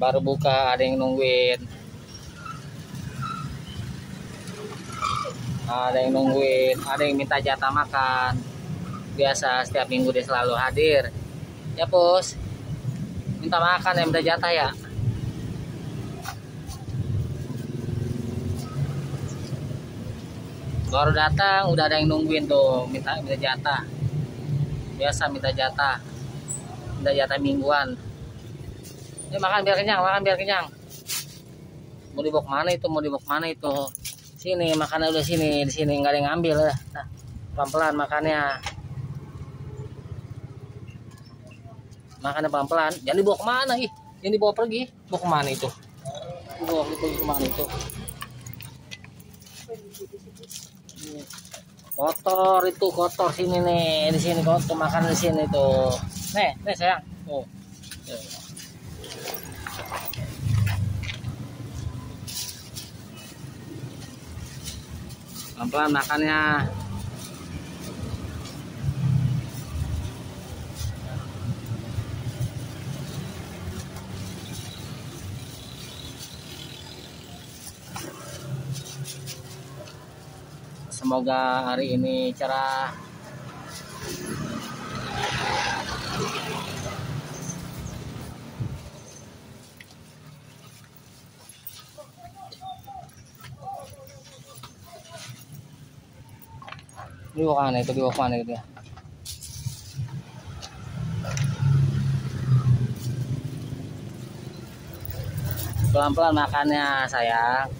baru buka ada yang nungguin. Ada yang nungguin ada yang minta jatah makan. Biasa setiap minggu dia selalu hadir. Ya bos minta makan ya minta jatah ya. Baru datang udah ada yang nungguin tuh. Minta minta jatah. Biasa minta jatah. Minta jatah mingguan ini makan biar kenyang makan biar kenyang. Mau dibawa mana itu? Mau dibawa mana itu? Sini makannya udah sini di sini. Nggak ada yang ngambil ya. Nah, pelan pelan makannya. Makannya pelan pelan jangan dibawa ke mana ih? Jangan dibawa pergi? Bawa ke mana itu? Dibawa pergi ke mana itu? Kotor itu kotor sini nih di sini kotor makan di sini tuh. Nih nih sayang. Tuh pelan-pelan makannya. Semoga hari ini cerah Di bawah mana itu, di bawah mana itu ya. Pelan-pelan makannya sayang.